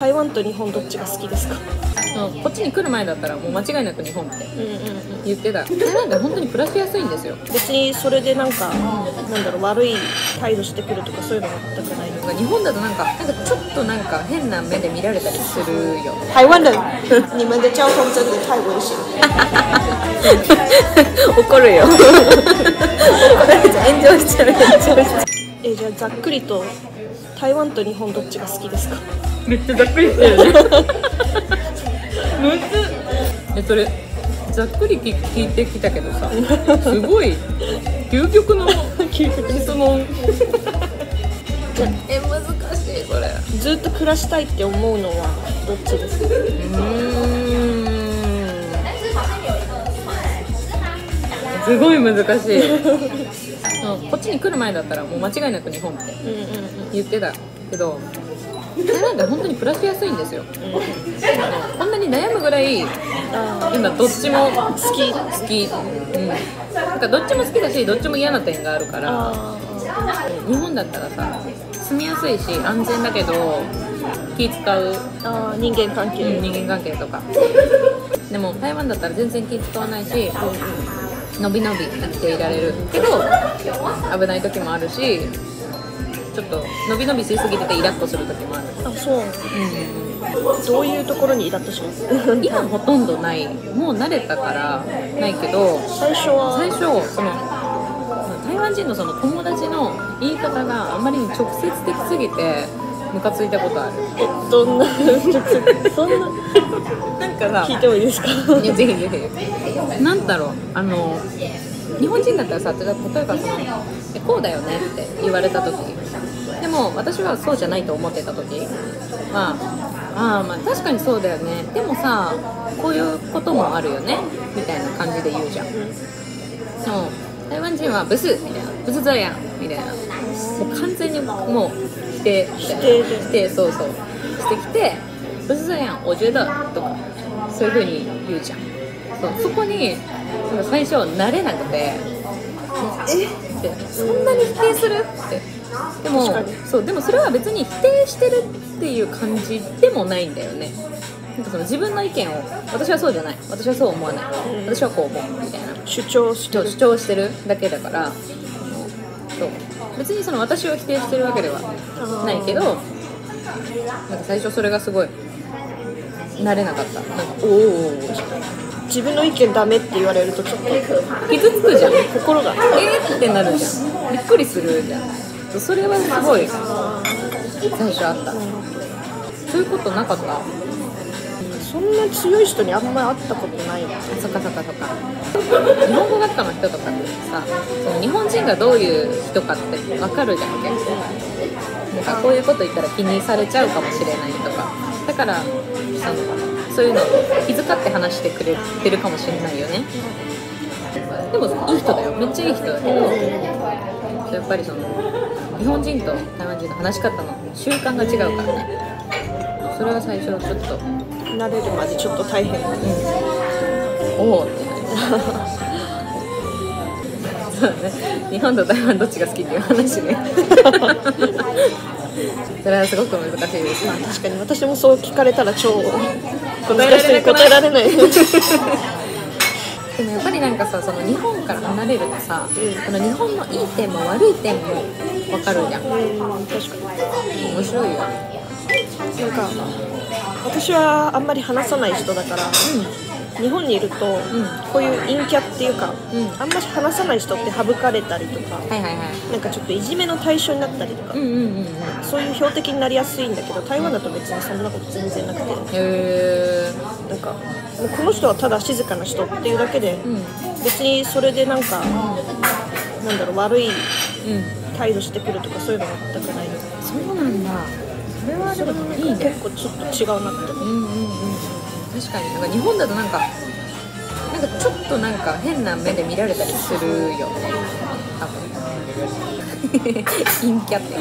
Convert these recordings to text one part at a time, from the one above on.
台湾と日本どっちが好きですか？うん。こっちに来る前だったらもう間違いなく日本ってうんうんうん。言ってた。台湾って本当に暮らしやすいんですよ。別にそれでなんかなんだろう悪い態度してくるとかそういうの全くないなんか日本だとなんかなんかちょっとなんか変な目で見られたりするよ。台湾人你们的交通真的太危险怒るよ。怒られちゃう。炎上しちゃう。炎上しちゃう。えじゃあざっくりと台湾と日本どっちが好きですか？めっちゃざっくりしてるねむずっえそれざっくり聞聞いてきたけどさすごい究極の究極質問 え難しいこれ。ずっと暮らしたいって思うのはどっちですか？うーん。すごい難しい。うんこっちに来る前だったらもう間違いなく日本ってうんうんうん。言ってたけど台湾って本当に暮らしやすいんですよ。こんなに悩むぐらいあ今どっちもー好き好き。うん。なんかどっちも好きだしどっちも嫌な点があるからあ日本だったらさ住みやすいし安全だけど気使う、ーあー人間関係、うん人間関係とか。でも台湾だったら全然気使わないしのびのび生きていられるけど危ない時もあるしちょっとのびのびしすぎててイラッとする時もある、あそう。どういうところにイラッとします？今ほとんどない。もう慣れたからないけど最初は？最初その台湾人のその友達の言い方があまりに直接的すぎてムカついたことある。えどんな？そんな？なんかさ聞いてもいいですか？いやぜひぜひなんだろうあの日本人だったらさ例えばそのえこうだよねって言われた時でも私はそうじゃないと思ってた時。まああーまあ確かにそうだよね。でもさこういうこともあるよね。みたいな感じで言うじゃん。でも台湾人はブスみたいな。ブスぞやんみたいな。もう完全にもう否定みたいな。否定そうそう。してきてブスぞやん我觉得とかそういう風に言うじゃん。そう。そこに最初慣れなくて。え？ってそんなに否定する？ってでもそうでもそれは別に否定してるっていう感じでもないんだよね。なんかその自分の意見を私はそうじゃない。私はそう思わない。私はこう思う。みたいな。主張してる。主張してるだけだから。そう。別にその私を否定してるわけではないけどなんか最初それがすごい慣れなかった。なんかおーお自分の意見ダメって言われるとちょっと傷つくじゃん。心がえーってなるじゃん。びっくりするじゃんそれはすごい最初あった。そういうことなかった？あそんな強い人にあんま会ったことないなそっかそっかそっか。日本語学科の人とかってさその日本人がどういう人かって分かるじゃん結構。なんかこういうこと言ったら気にされちゃうかもしれないとか。だからそのそういうの気遣って話してくれてるかもしれないよね。でもいい人だよ。めっちゃいい人だけどやっぱりその日本人と台湾人の話し方の習慣が違うからね。それは最初ちょっと。慣れるまでちょっと大変。おおってなりそうね。日本と台湾どっちが好きっていう話ね。それはすごく難しいです。まあ確かに私もそう聞かれたら超答えられなくない？答えられない。でもやっぱりなんかさその日本から離れるとさ、その日本のいい点も悪い点も分かるじゃん。面うん確かに。白いよ。なんか私はあんまり話さない人だから日本にいると、こういう陰キャっていうか、うん。あんまり話さない人って省かれたりとかはいはいはい。なんかちょっといじめの対象になったりとか、うんうんうんうん。そういう標的になりやすいんだけど台湾だと別にそんなこと全然なくて。へえなんかもうこの人はただ静かな人っていうだけで、うん。別にそれでなんか、なんだろう悪いうん態度してくるとかそういうの全くない。そうなんだ。それはでもいいね。結構ちょっと違うなってう。んうんうんうん。確かに。なんか日本だとなんかなんかちょっとなんか変な目で見られたりするよね。多分。陰キャって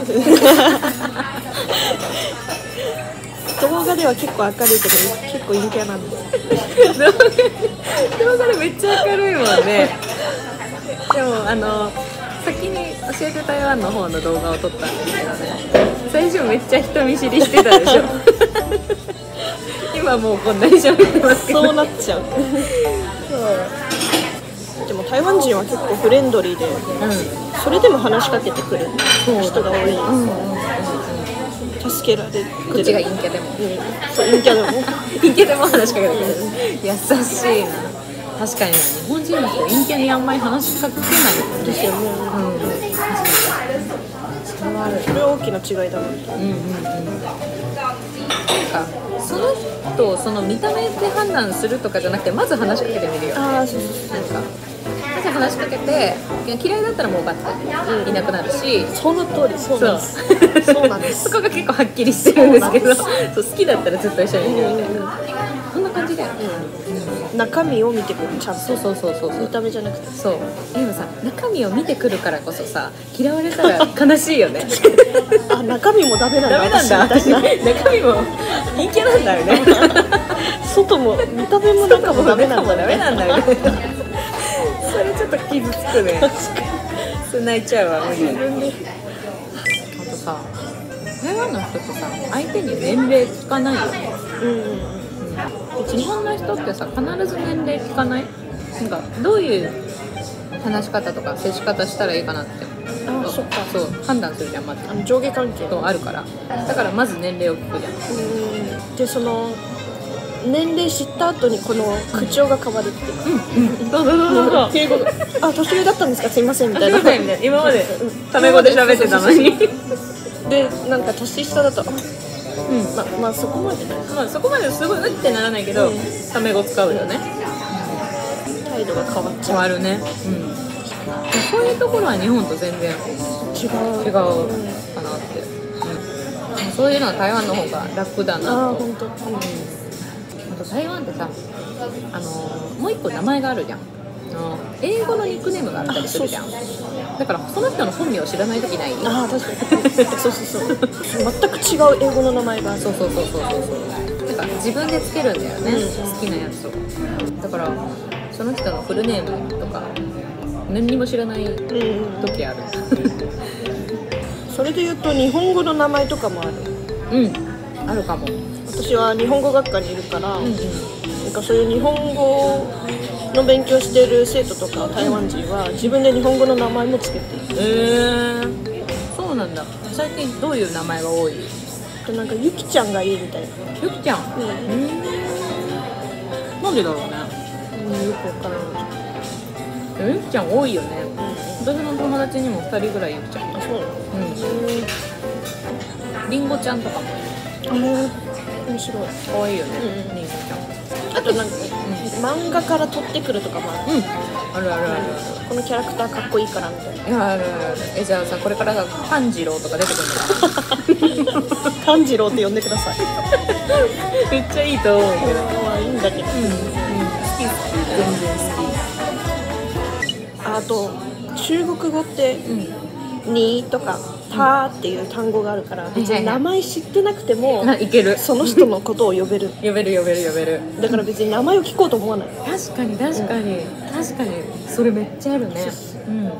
動画では結構明るいけど。結構陰キャなんで動画でめっちゃ明るいもんね。でもあの教えて台湾の方の動画を撮ったんですけどね。最初めっちゃ人見知りしてたでしょ。今もうこんなに喋ってますけど。そうなっちゃう。でも台湾人は結構フレンドリーでうんそれでも話しかけてくる人が多い、うんうん助けられてる。こっちが陰キャでも。うんそう陰キャでも。陰キャでも話しかけてくれる。優しいな。確かに。な日本人の人陰キャにあんまり話しかけない。ですよね。うんある。それは大きな違いだなと。うんうんうん。なんかその人をその見た目で判断するとかじゃなくてまず話しかけてみるよ。ああそうそうなんか。まず話しかけていや嫌いだったらもうバッていなくなるし、その通りそうなんです。そう。そうなんです。そこが結構はっきりしてるんですけど。そそう好きだったらずっと一緒にいるみたいな。そんな感じだよね、中身を見てくるちゃんと。そうそうそうそうそう。見た目じゃなくて。そう。でもさ中身を見てくるからこそさ嫌われたら 悲しいよね。あ中身もダメなんだ。ダメなんだ。私中身も人気なんだよね。外も見た目も中もダメなんだダメなんだよね。それちょっと傷つくね。それ泣いちゃうわ無理。あとさ台湾の人ってさ相手に年齢聞かないよね。うんうん日本の人ってさ必ず年齢聞かない？なんかどういう話し方とか接し方したらいいかなって。あそっか。そう。判断するじゃんまず。あの上下関係。とあるから。だからまず年齢を聞くじゃん。うん。でその年齢知った後にこの口調が変わるっていうそうそうそうそう敬語が。あ年上だったんですか？すいませんみたいな。みたいな今までタメ語で喋ってたのに。でなんか年下だとあうん。ままあそこまでねまあそこまですごいうんってならないけど、うん。タメ語使うよね。態度が変わっちゃう。変わるねうん。そういうところは日本と全然違う。違うかなって、うん、そういうのは台湾の方が楽だあなと。あ本当。うん。あと台湾ってさあのーもう一個名前があるじゃん英語のニックネームがあったりするじゃん。だからその人の本名を知らない時ない？ああ確かに。そうそうそう。全く違う英語の名前が。そうそうそうそう。そうなんか自分でつけるんだよね、うん。好きなやつを。だからその人のフルネームとか何にも知らない時ある。それで言うと日本語の名前とかもある。うん。あるかも。私は日本語学科にいるから、うんうん。なんかそういう日本語の勉強してる生徒とか台湾人は自分で日本語の名前もつけている。えー、そうなんだ。最近どういう名前が多い？なんかゆきちゃんがいいみたいなゆきちゃん？うん、うん。なんでだろうね。うん、よくわからないゆきちゃん多いよね。うん。私の友達にも2人ぐらいゆきちゃんあそううん。りんごちゃんとかもうんあれ面白い。可愛いよねうんりん。ごちゃん。あとなんか、漫画から取ってくるとかもある。うん。あるあるあるこのキャラクターかっこいいからみたいな。あるいやあるあるえじゃあさこれからさ炭治郎とか出てくるの？炭治郎って呼んでください。めっちゃいいと思うけど。まあいいんだけど、好き好き。全然あと中国語って好き「に」とか「た」っていう単語があるから別に名前知ってなくてもいける。その人のことを呼べる。呼べる呼べる呼べる。だから別に名前を聞こうと思わない。確かに確かに、確かに。それめっちゃあるね。うん。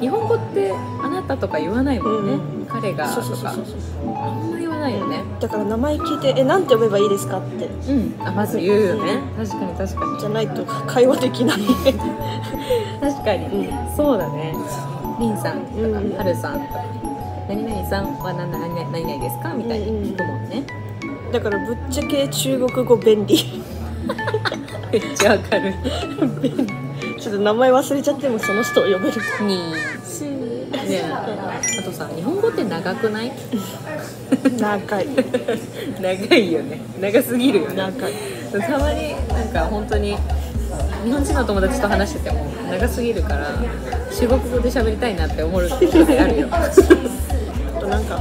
日本語ってあなたとか言わないもんね、うん彼がとか。そうそうそうそうあんま言わないよね。だから名前聞いて「えなんて呼べばいいですか?」って。うん。あまず言うよね、確かに確かに。じゃないと会話できない。確かに、うそうだね。りんさんとか、うん。はるさんとか何々さんは何々何々ですか？みたいに聞くもんね、だからぶっちゃけ中国語便利。めっちゃわかる。ちょっと名前忘れちゃってもその人を呼べる。にすねあとさ日本語って長くない？長い。長いよね。長すぎるよね。長い。たまになんか本当に日本人の友達と話してても長すぎるから中国語で喋りたいなって思う時あるよ なんか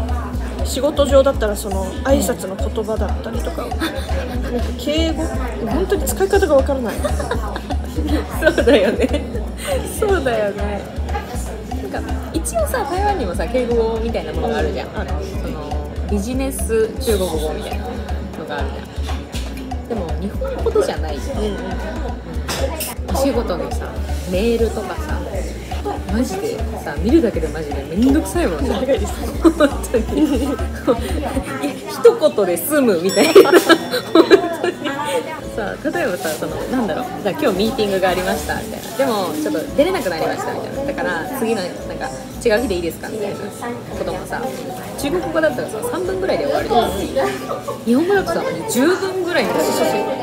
仕事上だったらその挨拶の言葉だったりとかなんか敬語？本当に使い方がわからない。そうだよね。そうだよね。なんか一応さ台湾にもさ敬語みたいなものがあるじゃん。あるそのビジネス中国語みたいなのがあるじゃん。でも日本ほどじゃない。じゃんうん。うん。お仕事のさメールとかさマジで。さ見るだけでマジでめんどくさいもんね長いです。本当に。いや一言で済むみたいな。本当に。さ例えばさそのなんだろう。じゃ今日ミーティングがありましたみたいな。でもちょっと出れなくなりましたみたいな。だから次のなんか違う日でいいですかみたいな。こともさ中国語だったらさ3分ぐらいで終わる。じゃん日本語だとさ10分ぐらいになる。なんかお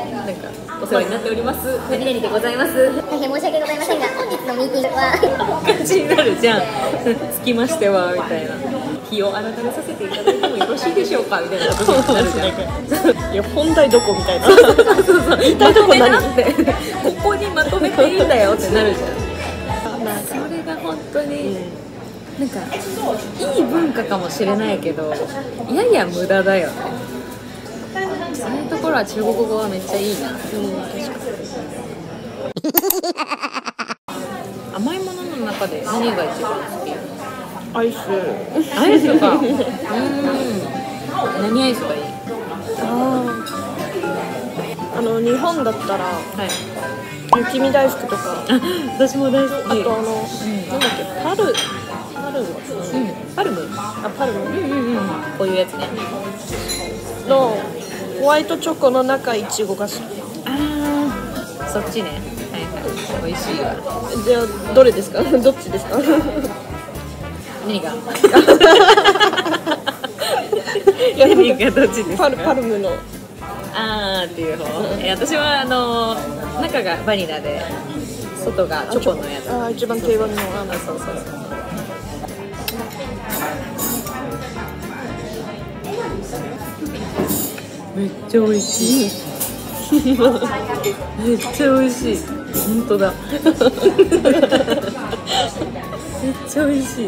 世話になっております。何々でございます。大変申し訳ございませんが本日のミーティングは 感じになるじゃん。つきましてはみたいな。日を改めさせていただいてもよろしいでしょうかみたいなことになるじゃん。いや本題どこみたいな。そうそう言いたいとこ何？って。ここにまとめていいんだよってなるじゃん。なんかそれが本当に、なんかいい文化かもしれないけどやや無駄だよねそういうところは中国語はめっちゃいいな。うん確か甘いものの中で何が一番好き？にアイス。アイスか。うーん。何アイスがいい？あー。あの日本だったらはい。雪見大福とか。あ私も大好き。あとあの、ん。なんだっけ？パルパルムうん。パルム？あパルム。うんうんうん。こういうやつね。のホワイトチョコの中いちごが好き。ああそっちね。はいはい。美味しいわ。じゃあどれですか？どっちですか？何が？いや何がどっちですか？パルパルムの。あーっていう方。え私はあの中がバニラで外がチョコのやつ。あー一番定番のあの。あそうそうそうめっちゃ美味しい。めっちゃ美味しい。本当だ。めっちゃ美味しい、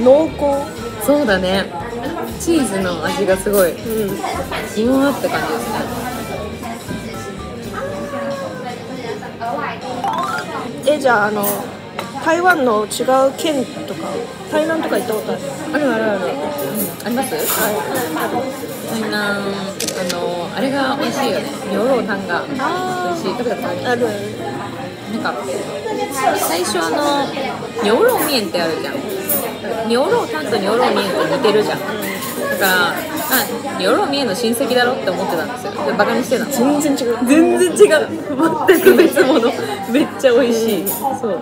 濃厚。そうだね。チーズの味がすごい。うん。じわーって感じですね。えじゃああの台湾の違う県とか台南とか行ったことあるあるあるある、あります。台南あのあれが美味しいよねニョロタンが美味しい食べたことあります。あるなんか最初あのニョロミエンってあるじゃんニョロタンとニョロミエンって似てるじゃんだからあニョロミエの親戚だろって思ってたんです。よでバカにしてたの全然違う全然違う全く別物めっちゃ美味しいそう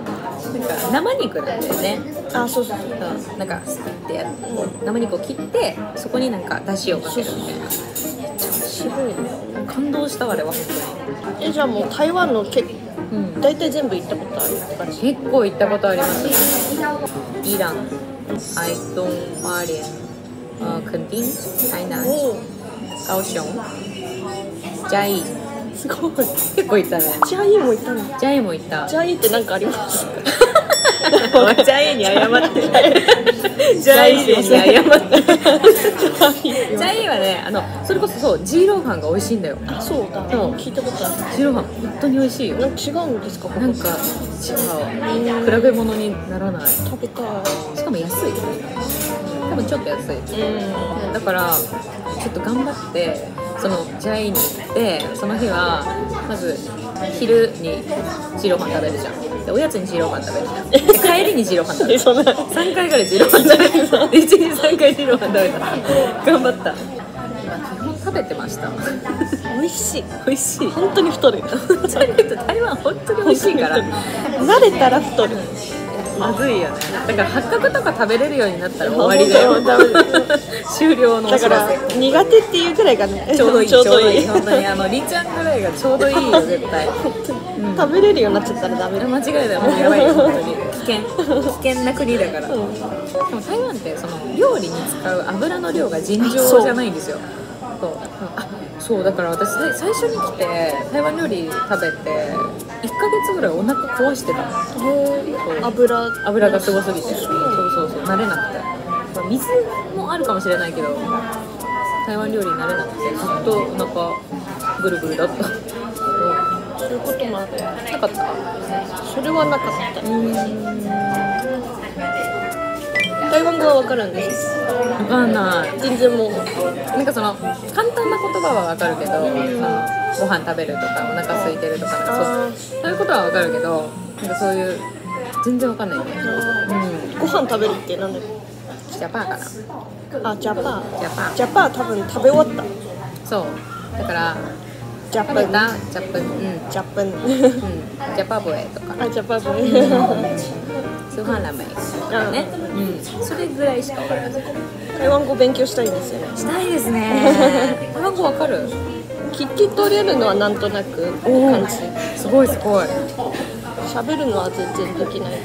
か生肉なんだよね。あそうそうそう。うん。なんかスキってやって生肉を切ってそこになんか出汁をかけるみたいな。渋い。ね感動したわあれは。本えじゃあもう台湾のけ当に、うん、大体全部行ったことある？って感じ結構行ったことあります。イランアイトンマーリン呃垦丁台南高雄嘉義すごい。結構行ったね。ジャイも行ったの嘉義も行った。ジャイって何かありますジャイに謝って。ジャイに謝ってジャイはねあのそれこそそうジーローファンが美味しいんだよ。あそうだそう聞いたことある。ジーローファン本当に美味しいよ。違うんですかなんか違う。比べ物にならない。食べたい。しかも安い。多分ちょっと安い。うん。だからちょっと頑張ってそのジャイに行ってその日はまず昼にジーローファン食べるじゃんでおやつにジーローファン食べるじゃんで帰りにジーローファン食べるそんな3回ぐらいジーローファン食べる1日3回ジーローファン食べた頑張った。基本食べてました。美味しい。美味しい。本当に太る。台湾本当に美味しいから。慣れたら太る。まずいよね。だから八角とか食べれるようになったら終わりだよ。終了のおだから苦手っていうぐらいがね。ちょうどいい ちょうどいい。本当にあのりちゃんぐらいがちょうどいいよ絶対食べれるようになっちゃったらダメ。だ間違いだよもうやばい。よ本当に危険。危険な国だから、でも台湾ってその料理に使う油の量が尋常じゃないんですよ。そう。あそう。だから私さ最初に来て台湾料理食べて1ヶ月ぐらいお腹壊してたの。油。油がすごすぎて。そうそうそう。慣れなくて、まあ、水もあるかもしれないけど台湾料理に慣れなくてずっとお腹ぐるぐるだったこともあるなかったそれはなかった。台湾語は分かるんですわかんない。全然もうなんかその簡単な言葉はわかるけど、そのご飯食べるとかお腹空いてるとかなんかあそうそういうことはわかるけどなんかそういう全然わかんない。ねうん。ご飯食べるってなんだっジャパーかな。あジャパー。ャパー。ジャパー多分食べ終わった。そう。だからジャパンジャップンうん。ジャパンうん。ジャパブエとか。あジャパンスーハンラーメンとかね。うん。それぐらいしかわからない。台湾語勉強したいですよね。したいですね。台湾語わかる？聞き取れるのはなんとなく。感じ。すごいすごい。喋るのは全然できない。よ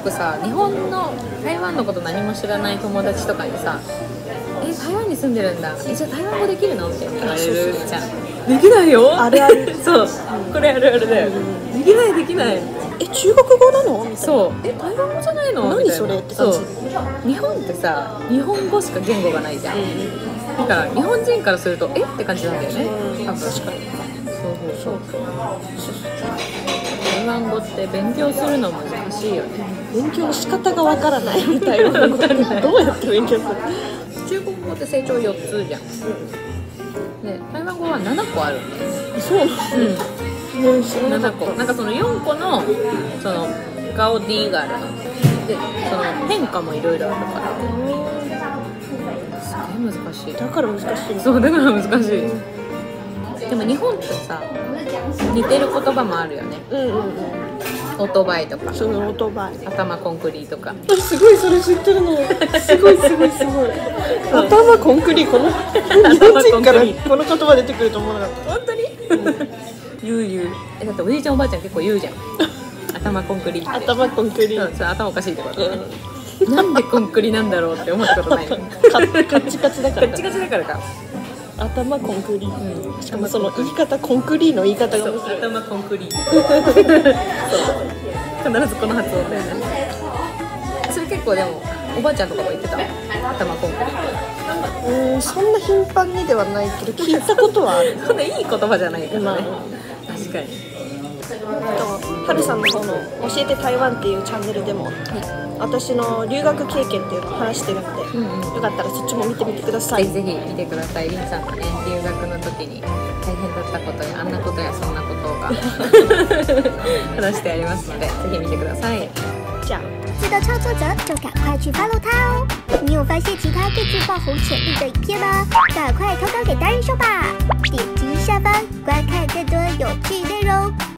くさ日本の台湾のこと何も知らない友達とかにさ「え台湾に住んでるんだ。えじゃあ台湾語できるの?」って言われるじゃんできないよ。あるある。そう。これあるあるだよ。できないできない。え中国語なの？みたいな。そうえ台湾語じゃないの？何それって感じそう。日本ってさ日本語しか言語がないじゃん。だから日本人からするとえ？って感じなんだよね。うん。確かに。そうそうそう。台湾語って勉強するの難しいよね。勉強の仕方がわからないみたいな。どうやって勉強する？中国語って成長4つじゃんで台湾語は7個あるんだよ。ねそううん。ね知らなか7っ個。なんかその4個のそのガオディがあるの。でその変化もいろいろあるから。すげえ難しい。ただから難しいの？そうだから難しい。でも日本ってさ似てる言葉もあるよね。うんうんうんオートバイとか。そのオートバイ。頭コンクリとか。あすごいそれ知ってるの。すごいすごいすごい。頭コンクリこの？日本人からこの言葉出てくると思わなかっ本当に？言う言うえだっておじいちゃんおばあちゃん結構言うじゃん。頭コンクリってた頭コンクリうんそれ頭おかしいってこと、うんなんでコンクリなんだろうって思ったことないの？カカッチカチだから。ガッチガチだからか頭コンクリうんしかもその言い方コンクリの言い方が面白い。頭コンクリそう。必ずこの発音だよねそれ結構でもおばあちゃんとかも言ってた？頭コンクリうんそんな頻繁にではないけど聞いたことはある。そんないい言葉じゃないからね、まあ。確かにはるさんの方の「教えて台湾」っていうチャンネルでも、私の留学経験っていうのを話してるので、うんうんよかったらそっちも見てみてくださいぜひぜひ見てくださいりんさんのね留学の時に大変だったことやあんなことやそんなことが 話してありますのでぜひ見てくださいじゃあ值得创作者就赶快去 follow 他哦！你有发现其他更具爆红潜力的影片吗？赶快投稿给达人秀吧！点击下方观看更多有趣内容。